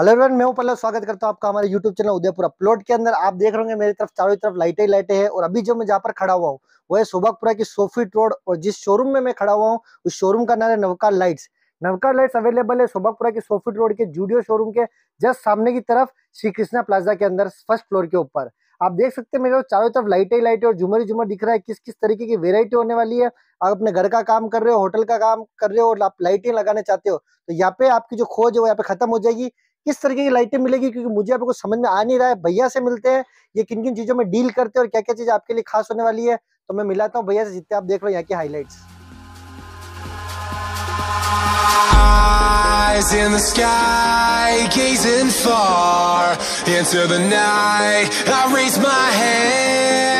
Hello everyone, मैं पल्लव, स्वागत करता हूँ आपका हमारे यूट्यूब चैनल उदयपुर अपलोड के अंदर। आप देख रहे होंगे मेरी तरफ़ चारों तरफ़ लाइटें ही लाइटें हैं और अभी जो मैं जहाँ पर खड़ा हुआ हूँ, वो है सोबकपुरा की सोफिट रोड और जिस शोरूम में मैं खड़ा हुआ हूँ, उस शोरूम का नाम है Navkar lights. Navkar lights available है सोबकपुरा की सोफिट रोड के जूडियो शोरूम के जस्ट सामने की तरफ़, श्री कृष्णा प्लाजा के अंदर, फ़र्स्ट फ्लोर के ऊपर। आप देख सकते हैं मेरे चारों तरफ़ लाइटें ही लाइटें और झुमर झुमर दिख रहा है किस किस तरीके की वेरायटी होने वाली है। आप अपने घर का काम कर रहे हो, होटल का काम कर रहे हो और आप लाइटें लगाने चाहते हो तो यहाँ पे आपकी जो खोज है वो यहाँ पे खत्म हो जाएगी। किस तरीके की लाइटें मिलेगी क्योंकि मुझे आपको समझ में आ नहीं रहा है। भैया से मिलते हैं ये किन किन चीज़ों में डील करते हैं और क्या क्या चीज़ आपके लिए खास होने वाली है तो मैं मिलाता हूँ। भैया से जितने आप देख रहे हो यहाँ की highlights Eyes in the sky, gazing far into the night. I raise my hand.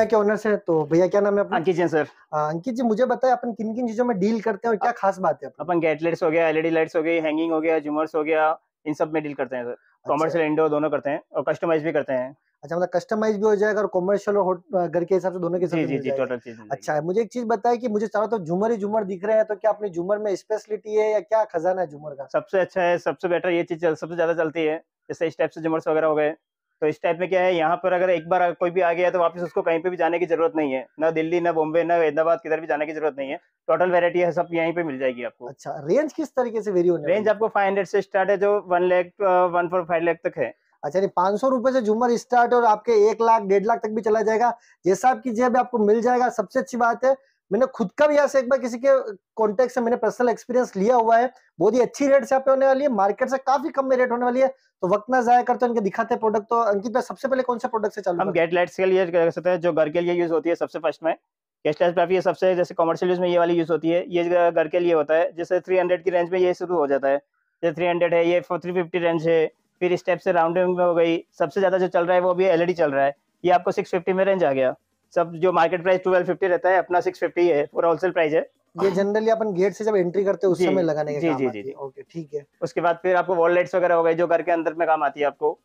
यहाँ के ओनर से तो भैया क्या नाम है अंकित जी सर। अंकित जी मुझे बताए अपन किन किन चीज़ों में डील करते हैं और क्या खास बात है अपन? गेट लाइट्स हो गया एलईडी लाइट्स हो गई हैंगिंग हो गया जुमर्स हो गया इन सब में डील करते हैं सर। कॉमर्शियल अच्छा। इंडोर दोनों करते हैं और कस्टमाइज भी करते हैं। अच्छा मतलब कस्टमाइज भी हो जाएगा और कॉमर्शियल और घर के हिसाब से दोनों के जी जी जी टोटल चीज़ अच्छा है मुझे एक चीज़ बताए कि मुझे चारों तरफ़ झूमर ही झूमर दिख रहे हैं तो क्या अपने झूमर में स्पेशलिटी है या क्या खजाना है झूमर का? सबसे अच्छा है सबसे बेटर ये चीज़ सबसे ज़्यादा चलती है जैसे इस टाइप से झूमर्स वगैरह हो गए तो इस टाइप में क्या है यहाँ पर अगर एक बार कोई भी आ गया तो वापस उसको कहीं पे भी जाने की ज़रूरत नहीं है। ना दिल्ली ना बॉम्बे ना हैदराबाद किधर भी जाने की ज़रूरत नहीं है। टोटल वेरायटी है सब यहीं पे मिल जाएगी आपको। अच्छा रेंज किस तरीके से वेरी होने रेंज आपको फाइव हंड्रेड से स्टार्ट है जो one lakh one four five lakh तक है। अच्छा नहीं पाँच सौ रुपए से झूमर स्टार्ट और आपके एक लाख डेढ़ लाख तक भी चला जाएगा। जैसा आपकी जेब आपको मिल जाएगा। सबसे अच्छी बात है मैंने खुद का भी यहाँ से एक बार किसी के कॉन्टेक्ट से मैंने पर्सनल एक्सपीरियंस लिया हुआ है। बहुत ही अच्छी रेट से यहाँ पे होने वाली है। मार्केट से काफ़ी कम में रेट होने वाली है। तो वक्त ना जाया करते इनके दिखाते प्रोडक्ट तो अंकित भाई सबसे पहले कौन सा प्रोडक्ट से चालू हम गेट लाइट्स के लिए कर सकते हैं जो घर के लिए यूज़ होती है सबसे फ़र्स्ट में। गेट लाइट काफ़ी सबसे जैसे कमर्शियल यूज़ में ये वाली यूज़ होती है। ये घर के लिए होता है। जैसे थ्री हंड्रेड की रेंज में ये शुरू हो जाता है। जैसे थ्री है ये थ्री फिफ्टी रेंज है। फिर स्टेप से राउंडिंग में हो गई। सबसे ज़्यादा जो चल रहा है वो भी एलईडी चल रहा है। ये आपको सिक्स फिफ्टी में रेंज आ गया। सब जो मार्केट प्राइस ट्वेल्व फिफ्टी रहता है अपना सिक्स फिफ्टी है पूरा होलसेल प्राइस है। ये जनरली अपन गेट से जब एंट्री करते हैं उस समय लगाने के जी जी जी। जी ओके ठीक है। उसके बाद फिर आपको वॉल लाइट्स वगैरह हो गए जो घर के अंदर में काम आती है आपको।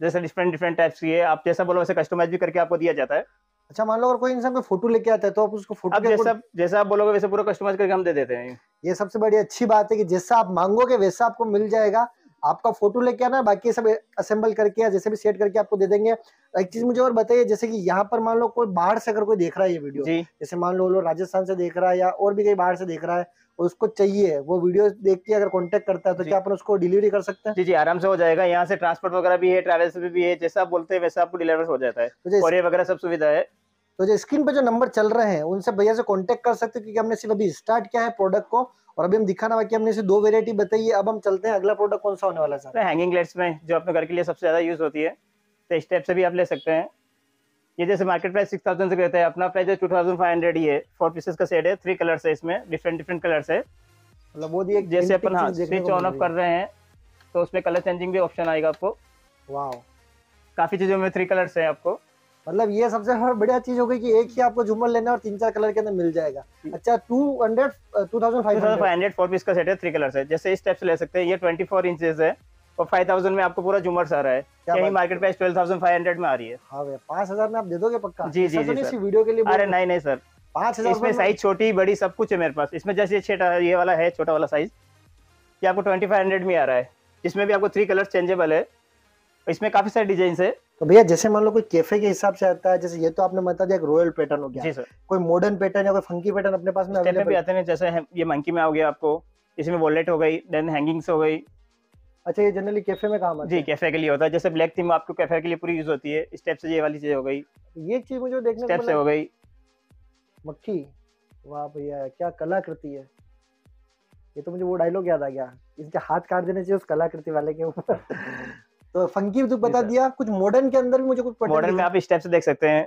जैसे डिफरेंट डिफरेंट टाइप्स की है। आप जैसा बोलो वैसे कस्टमाइज भी करके आपको दिया जाता है। अच्छा मान लो अगर कोई इंसान को फ़ोटो लेके आता है तो आप उसको फ़ोटो जैसा जैसा आप बोलोगे वैसे पूरा कस्टमाइज करके हम दे देते हैं। ये सबसे बड़ी अच्छी बात है कि जैसा आप मांगोगे वैसा आपको मिल जाएगा। आपका फ़ोटो लेके आना बाकी सब असेंबल करके या जैसे भी सेट करके आपको दे देंगे। एक चीज़ मुझे और बताइए जैसे कि यहाँ पर मान लो कोई बाहर से अगर कोई देख रहा है ये वीडियो जैसे मान लो लोग राजस्थान से देख रहा है या और भी कहीं बाहर से देख रहा है और उसको चाहिए वो वीडियो देख के अगर कांटेक्ट करता है तो क्या अपन उसको डिलीवरी कर सकते हैं? जी जी आराम से हो जाएगा। यहाँ से ट्रांसपोर्ट वगैरह भी है ट्रेवल्स भी है जैसा आप बोलते हैं वैसा आपको डिलीवर हो जाता है। तो और ये वगैरह सब सुविधा है। तो जो स्क्रीन पे जो नंबर चल रहे हैं उनसे भैया से कांटेक्ट कर सकते हैं क्योंकि हमने सिर्फ़ अभी स्टार्ट किया है प्रोडक्ट को। और अभी हम दिखाना बाकी हमने इसे दो वेरायटी बताई है। अब हम चलते हैं अगला प्रोडक्ट कौन सा होने वाला है हैंगिंग लाइट्स में जो अपने घर के लिए सबसे ज़्यादा यूज़ होती है तो इस टाइप से भी आप ले सकते हैं। ये जैसे मार्केट प्राइस सिक्स थाउज़ेंड से कहते हैं अपना price two thousand five hundred ही है। फोर पीसेस का सेट है थ्री कलर्स है इसमें डिफरेंट डिफरेंट कलर्स है। मतलब वो दिए जैसे अपन हाँ स्विच ऑन ऑफ़ कर रहे हैं तो उसमें कलर चेंजिंग भी ऑप्शन आएगा आपको। वाह काफ़ी चीज़ों में थ्री कलर्स है आपको। मतलब ये सबसे बढ़िया चीज़ हो गई कि एक ही आपको झूमर लेना और तीन चार कलर के अंदर मिल जाएगा। अच्छा two hundred two thousand five hundred four piece का सेट है थ्री कलर है। जैसे इस टाइप से ले सकते हैं। ये ट्वेंटी फोर इंचेस है और फाइव थाउज़ेंड में आपको पूरा झूमर आ रहा है। यही market price twelve thousand five hundred में आ रही है। हाँ भैया पाँच हज़ार में आप दे दोगे पक्का? जी जी जी इसी वीडियो के लिए अरे नहीं नहीं सर। पाँच हज़ार इसमें साइज़ छोटी बड़ी सब कुछ है मेरे पास। इसमें जैसे छोटा ये वाला है छोटा वाला साइज़ ये आपको ट्वेंटी फाइव हंड्रेड में आ रहा है। इसमें भी आपको थ्री कलर चेंजेबल है। इसमें काफ़ी सारे डिज़ाइन है। तो भैया जैसे मान लो कोई कैफ़े के हिसाब से आता है जैसे ये तो आपने बता दिया एक रॉयल पैटर्न हो गया। जी सर कोई मॉडर्न पैटर्न या कोई फंकी पैटर्न अपने पास में अवेलेबल भी आते हैं जैसे ये मंकी में आ गया आपको इसमें वॉलेट हो गई देन हैंगिंग्स हो गई। अच्छा ये जनरली कैफ़े में काम आता जी कैफ़े के लिए होता है जैसे ब्लैक थीम आपको कैफ़े के लिए पूरी यूज़ होती है स्टेप से ये वाली चीज़ हो गई। ये चीज़ मुझे देखने स्टेप से हो गई। मक्खी। वाह भैया क्या कलाकृति है। ये तो मुझे वो डायलॉग याद आ गया। इसके हाथ काट देने चाहिए उस कलाकृति वाले के ऊपर। तो फंकी तो बता दिया कुछ मॉडर्न के अंदर भी मुझे कुछ मॉडर्न में आप इस टाइप से देख सकते हैं।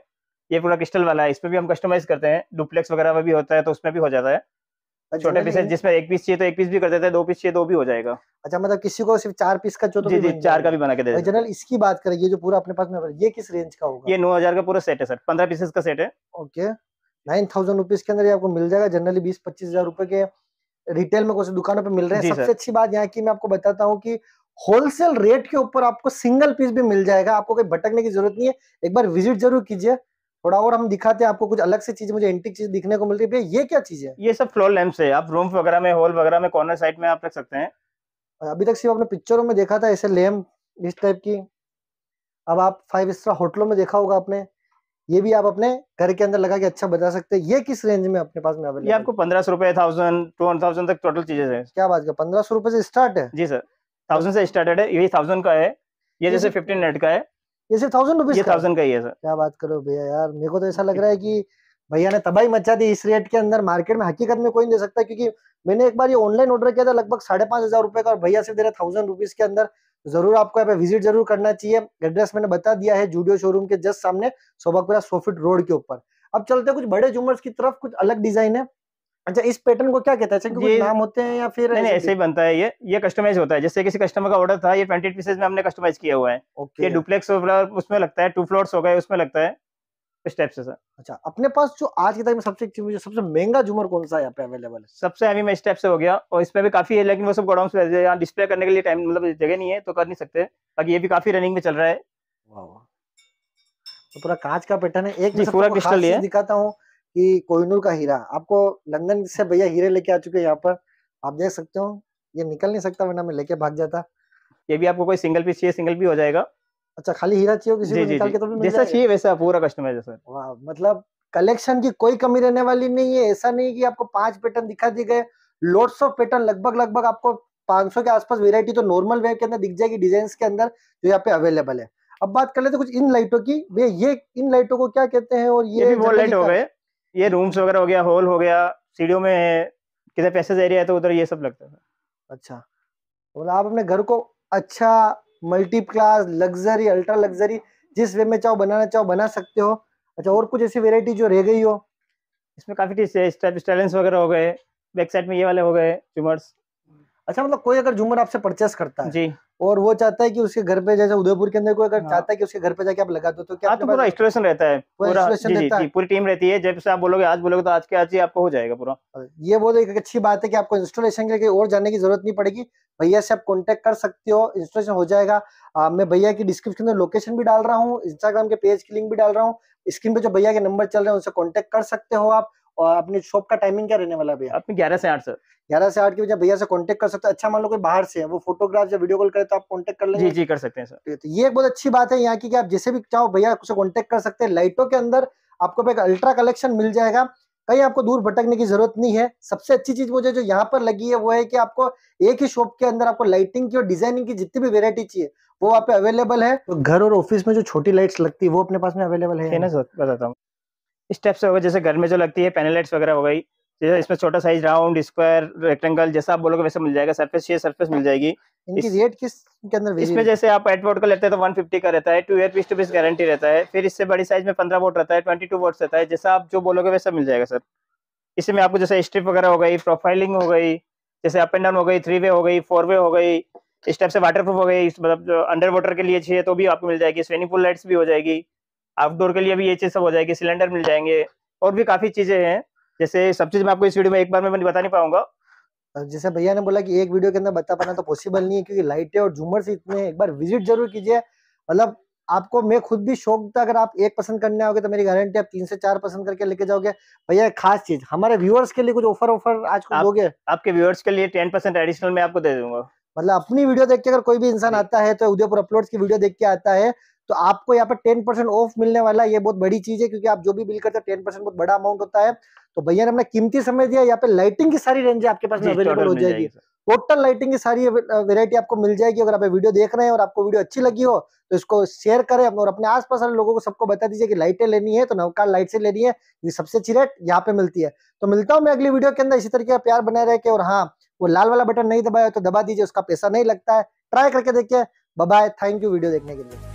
ये पूरा क्रिस्टल वाला है इसमें भी हम कस्टमाइज करते हैं। डुप्लेक्स वगैरह में भी होता है तो उसमें भी हो जाता है। छोटे generally पीसेस जिसमें एक पीस चाहिए तो एक पीस भी कर देते हैं दो पीस चाहिए दो भी हो जाएगा। अच्छा मतलब किसी को सिर्फ़ चार पीस का जो तो जी जी चार का भी बना के दे जनरल इसकी बात करें ये जो पूरा अपने पास में है, ये किस रेंज का होगा? ये नौ हज़ार का पूरा सेट है सर। पंद्रह पीसेस का सेट है। ओके नाइन थाउज़ेंड रुपीज़ के अंदर आपको मिल जाएगा जनरली बीस पच्चीस हज़ार रुपए के रिटेल में कुछ दुकानों पे मिल रहे हैं। सबसे अच्छी बात यहाँ की मैं आपको बताता हूँ कि होलसेल रेट के ऊपर आपको सिंगल पीस भी मिल जाएगा आपको कोई भटकने की ज़रूरत नहीं है। एक बार विज़िट ज़रूर कीजिए थोड़ा और हम दिखाते हैं आपको कुछ अलग से चीज़ मुझे एंटिक चीज़ दिखने को मिल रही है ये क्या चीज़ है? ये सब फ्लोर लैंप्स है। आप रूम वगैरह में हॉल वगैरह में कॉर्नर साइड में आप रख सकते हैं। अभी तक सिर्फ़ आपने पिक्चरों में देखा था ऐसे लैम्प इस टाइप की। अब आप फाइव स्टार होटलों में देखा होगा आपने। ये भी आप अपने घर के अंदर लगा के अच्छा बता सकते हैं। ये किस रेंज में अपने पास में ये अवेलेबल आपको पंद्रह सौ रुपए थाउज़ेंड टू थाउज़ेंड तक टोटल चीज़ें हैं। क्या बात कर पंद्रह सौ रुपए से स्टार्ट है? जी सर थाउज़ेंड से स्टार्टेड है ये थाउज़ेंड का है। ये जैसे फिफ्टीन नेट का है। ये सिर्फ़ थाउज़ेंड रुपीज़ ये थाउज़ेंड का ही है सर क्या बात करो भैया यार मेरे को तो ऐसा लग रहा है कि भैया ने तबाही मचा दी इस रेट के अंदर मार्केट में हकीकत में कोई नहीं दे सकता क्योंकि मैंने एक बार ये ऑनलाइन ऑर्डर किया था लगभग साढ़े पाँच हज़ार रुपए का और भैया सिर्फ़ दे रहे थाउज़ेंड रुपीज़ के अंदर ज़रूर आपको यहाँ पे विज़िट ज़रूर करना चाहिए। एड्रेस मैंने बता दिया है जूडियो शोरूम के जस्ट सामने सोबापुरा सोफिट रोड के ऊपर। अब चलते हैं कुछ बड़े झूमर्स की तरफ़ कुछ अलग डिज़ाइन है। अच्छा इस पैटर्न को क्या कहते हैं? कुछ नाम होते हैं या फिर नहीं ऐसे ही बनता है ये। ये कस्टमाइज होता है। जैसे किसी कस्टमर का ऑर्डर था ये ट्वेंटी पीसेज में हमने कस्टमाइज किया हुआ है। ये डुप्लेक्स उसमें लगता है टू फ्लोर्स हो गए उसमें लगता है इस टाइप से सर। अच्छा अपने पास जो आज के टाइम में सबसे सबसे महँगा झूमर कौन सा है यहाँ पे अवेलेबल है सबसे हैवी में इस टाइप से हो गया और इसमें भी काफ़ी है लेकिन वो सब गोडाउन में यहाँ डिस्प्ले करने के लिए टाइम मतलब जगह नहीं है तो कर नहीं सकते। बाकी ये भी काफ़ी रनिंग में चल रहा है। तो पूरा कांच का पैटर्न है। एक पूरा क्रिस्टल। दिखाता हूँ। कि कोहिनूर का हीरा। आपको लंदन से भैया हीरे लेके आ चुके हैं यहाँ पर। आप देख सकते हो। ये निकल नहीं सकता वरना मैं लेके भाग जाता। ये भी आपको कोई सिंगल पीस चाहिए सिंगल भी हो जाएगा। अच्छा खाली हीरा चाहिए किसी जी को निकाल के तो भी जैसा चाहिए वैसा पूरा कस्टमाइज है सर वाह मतलब कलेक्शन की कोई कमी रहने वाली नहीं है। ऐसा नहीं कि आपको पाँच पैटर्न दिखा दिए गए। लोट्स ऑफ़ पैटर्न लगभग लगभग आपको 500 के आसपास वेरायटी तो नॉर्मल वेव के अंदर दिख जाएगी डिज़ाइन के अंदर जो यहाँ पे अवेलेबल है। अब बात कर लेते हैं कुछ इन लाइटों की। भैया ये इन लाइटों को क्या कहते हैं और ये ये भी वॉल लाइट हो गए। ये रूम्स वगैरह हो गया हॉल हो गया सीढ़ियों में किधर पैसेज एरिया है तो उधर ये सब लगता है। अच्छा। मतलब आप अपने घर को अच्छा multi class luxury ultra luxury जिस वे में चाहो बनाना चाहो बना सकते हो। अच्छा और कुछ ऐसी वेरायटी जो रह गई हो? इसमें काफ़ी चीज़ स्टाइलेंस वगैरह हो गए बैक साइड में ये वाले हो गए ट्यूमर्स अच्छा मतलब कोई अगर झूमर आपसे परचेस करता है जी। और वो चाहता है कि उसके घर पे जैसे उदयपुर के अंदर कोई अगर हाँ। चाहता है कि उसके घर पे जाके आप लगा दो तो क्या हाँ तो पूरा इंस्टॉलेशन रहता है पूरा installation जी जी जी पूरी टीम रहती है जब से आप बोलोगे आज बोलोगे तो आज के आज ही आपको हो जाएगा पूरा। ये बहुत एक अच्छी बात है कि आपको इंस्टॉलेशन के लिए और जाने की ज़रूरत नहीं पड़ेगी। भैया से आप कॉन्टेक्ट कर सकते हो इंस्टॉलेशन हो जाएगा। आ, मैं भैया की डिस्क्रिप्शन में लोकेशन भी डाल रहा हूँ इंस्टाग्राम के पेज की लिंक भी डाल रहा हूँ। स्क्रीन पे जो भैया के नंबर चल रहे हैं उनसे कॉन्टेक्ट कर सकते हो आप। और अपने शॉप का टाइमिंग क्या रहने वाला भैया? आपने ग्यारह से आठ सर। ग्यारह से आठ के बजे भैया से कांटेक्ट कर सकते हैं। अच्छा मान लो कोई बाहर से है वो फोटोग्राफ या वीडियो कॉल करे तो आप कांटेक्ट कर लेंगे? जी जी कर सकते हैं सर। तो ये एक बहुत अच्छी बात है यहाँ की कि आप जैसे भी चाहो भैया से कांटेक्ट कर सकते हैं। लाइटों के अंदर आपको एक अल्ट्रा कलेक्शन मिल जाएगा। कहीं आपको दूर भटकने की ज़रूरत नहीं है। सबसे अच्छी चीज़ मुझे जो यहाँ पर लगी है वो है कि आपको एक ही शॉप के अंदर आपको लाइटिंग की और डिज़ाइनिंग की जितनी भी वेरायटी चाहिए वो वहाँ पे अवेलेबल है। तो घर और ऑफ़िस में जो छोटी लाइट्स लगती है वो अपने पास में अवेलेबल है ना सर? बताता हूँ। स्टेप से हो गए जैसे घर में जो लगती है पैनल लाइट्स वगैरह हो गई जैसे इसमें छोटा साइज़ राउंड स्क्वायर रेक्टेंगल जैसा आप बोलोगे वैसे मिल जाएगा सरफेस चाहिए सरफेस मिल जाएगी। इनकी रेट किस के अंदर इसमें जैसे आप एट वोट का लेते हैं तो 150 का रहता है two year piece two piece guarantee रहता है फिर इससे बड़ी साइज़ में 15 वोट रहता है 22 वोट रहता है जैसा आप जो बोलोगे वैसा मिल जाएगा सर। इसमें आपको जैसे स्ट्रिप वगैरह हो गई प्रोफाइलिंग हो गई जैसे अप एंड डाउन हो गई थ्री वे हो गई फोर वे हो गई इस टाइप से वाटर प्रूफ हो गई मतलब अंडर वाटर के लिए चाहिए तो भी आपको मिल जाएगी स्विमिंग पूल लाइट्स भी हो जाएगी। आउटडोर के लिए भी ये चीज़ सब हो जाएगी सिलेंडर मिल जाएँगे और भी काफ़ी चीज़ें हैं। जैसे सब चीज़ मैं आपको इस वीडियो में एक बार में बता नहीं पाऊँगा। जैसे भैया ने बोला कि एक वीडियो के अंदर बता पाना तो पॉसिबल नहीं है क्योंकि लाइटें और झूमर से इतने एक बार विज़िट ज़रूर कीजिए। मतलब आपको मैं खुद भी शौक था अगर आप एक पसंद करने आओगे तो मेरी गारंटी आप तीन से चार पसंद करके लेके जाओगे। भैया खास चीज़ हमारे व्यूअर्स के लिए कुछ ऑफ़र ऑफ़र आज कुछ आप- दोगे? आपके व्यूअर्स के लिए टेन परसेंट एडिशनल मैं आपको दे दूँगा। मतलब अपनी वीडियो देख के अगर कोई भी इंसान आता है तो उदयपुर अपलोड्स की वीडियो देख के आता है तो आपको यहाँ पर टेन परसेंट ऑफ़ मिलने वाला ये बहुत बड़ी चीज़ है क्योंकि आप जो भी बिल करते हो टेन परसेंट बहुत बड़ा अमाउंट होता है। तो भैया ने अपना कीमती समय दिया यहाँ पे लाइटिंग की सारी रेंज आपके पास अवेलेबल हो जाएगी। जाएगी टोटल लाइटिंग की सारी वेरायटी आपको मिल जाएगी अगर आप वीडियो देख रहे हैं और आपको वीडियो अच्छी लगी हो तो इसको शेयर करें और अपने आसपास वाले लोगों को सबको बता दीजिए कि लाइटें लेनी है तो नवकार लाइट से लेनी है ये सबसे अच्छी रेट यहाँ पे मिलती है। तो मिलता हूँ मैं अगली वीडियो के अंदर इसी तरीके का प्यार बनाए रहे के और हाँ वो लाल वाला बटन नहीं दबाया तो दबा दीजिए उसका पैसा नहीं लगता है। ट्राई करके देखिए। बाय थैंक यू वीडियो देखने के लिए।